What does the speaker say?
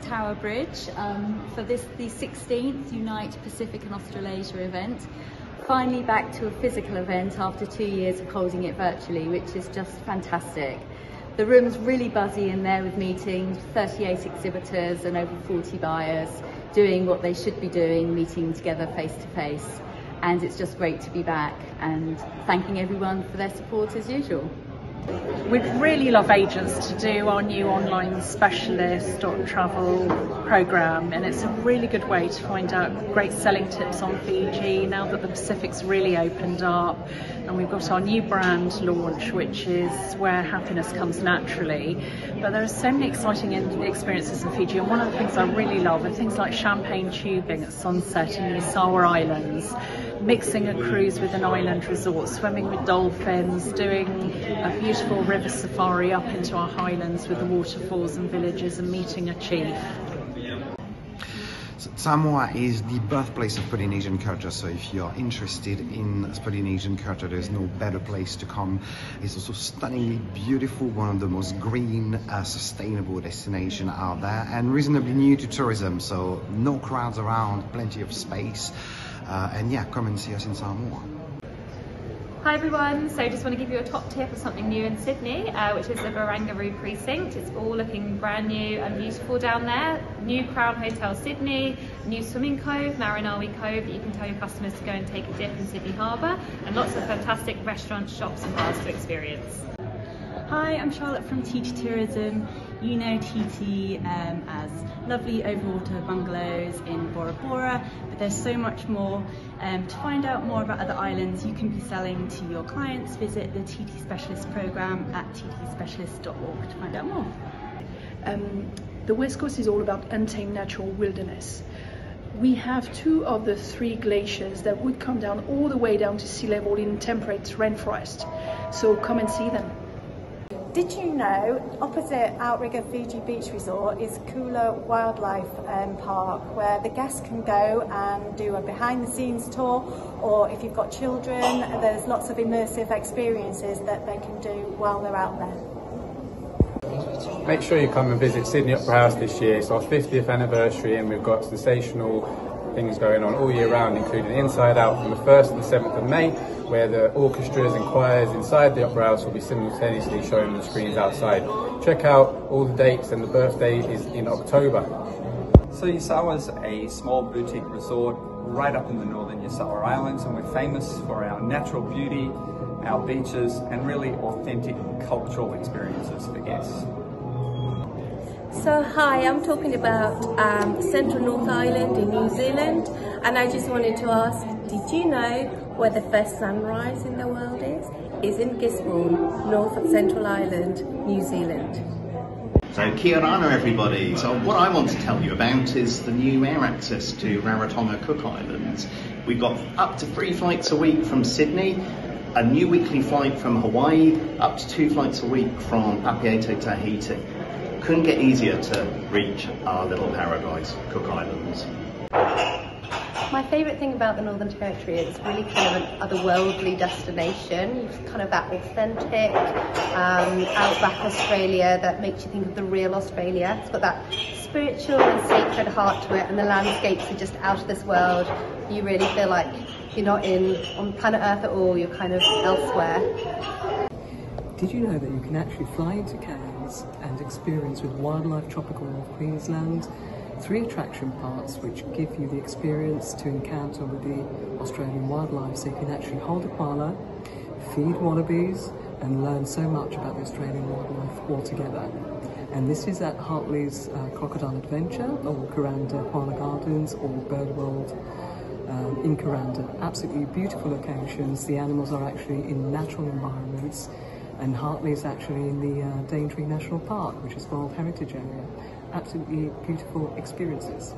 Tower Bridge um, for this the 16th Unite Pacific and Australasia event. Finally back to a physical event after two years of holding it virtually, which is just fantastic. The room's really buzzy in there with meetings, 38 exhibitors and over 40 buyers doing what they should be doing, meeting together face to face. And it's just great to be back and thanking everyone for their support as usual. We'd really love agents to do our new online specialist or travel program and it's a really good way to find out great selling tips on Fiji now that the Pacific's really opened up and we've got our new brand launch which is where happiness comes naturally. But there are so many exciting experiences in Fiji and one of the things I really love are things like champagne tubing at sunset in the Yasawa Islands mixing a cruise with an island resort, swimming with dolphins, doing a beautiful river safari up into our highlands with the waterfalls and villages and meeting a chief. Samoa is the birthplace of Polynesian culture, so if you're interested in Polynesian culture, there's no better place to come. It's also stunningly beautiful, one of the most green, uh, sustainable destination out there, and reasonably new to tourism, so no crowds around, plenty of space. Uh, and yeah, come and see us in Samoa. Hi everyone, so just want to give you a top tip of something new in Sydney, uh, which is the Barangaroo precinct. It's all looking brand new and beautiful down there. New Crown Hotel Sydney, new swimming cove, Marrinawi Cove, that you can tell your customers to go and take a dip in Sydney Harbour, and lots of fantastic restaurants, shops and bars to experience. Hi, I'm Charlotte from Tahiti Tourism. You know TT um, as lovely overwater bungalows in Bora Bora, but there's so much more. Um, to find out more about other islands you can be selling to your clients, visit the TT Specialist program at ttspecialist.org to find out more. Um, the West Coast is all about untamed natural wilderness. We have two of the three glaciers that would come down all the way down to sea level in temperate rainforest. So come and see them. Did you know opposite Outrigger Fiji Beach Resort is Kula Wildlife um, Park where the guests can go and do a behind the scenes tour or if you've got children there's lots of immersive experiences that they can do while they're out there. Make sure you come and visit Sydney Opera House this year. It's our 50th anniversary and we've got sensational things going on all year round including Inside Out from the 1st to the 7th of May where the orchestras and choirs inside the Opera House will be simultaneously showing on the screens outside. Check out all the dates and the birthday is in October. So Yasawa is a small boutique resort right up in the northern Yasawa Islands and we're famous for our natural beauty, our beaches and really authentic cultural experiences for guests. So hi, I'm talking about um, Central North Island in New Zealand and I just wanted to ask, did you know where the first sunrise in the world is? Is in Gisborne, north of Central Island, New Zealand. So kia everybody. So what I want to tell you about is the new air access to Rarotonga Cook Islands. We've got up to three flights a week from Sydney, a new weekly flight from Hawaii, up to two flights a week from Papeete, Tahiti couldn't get easier to reach our little paradise, Cook Islands. My favourite thing about the Northern Territory is it's really kind of an otherworldly destination. It's kind of that authentic um, outback Australia that makes you think of the real Australia. It's got that spiritual and sacred heart to it and the landscapes are just out of this world. You really feel like you're not in on planet Earth at all, you're kind of elsewhere. Did you know that you can actually fly into And experience with Wildlife Tropical North Queensland three attraction parks which give you the experience to encounter with the Australian wildlife so you can actually hold a koala, feed wallabies and learn so much about the Australian wildlife altogether. And this is at Hartley's uh, Crocodile Adventure or Kuranda Koala Gardens or Bird World um, in Kuranda. Absolutely beautiful locations. The animals are actually in natural environments and Hartley is actually in the uh, Daintree National Park, which is World Heritage Area. Absolutely beautiful experiences.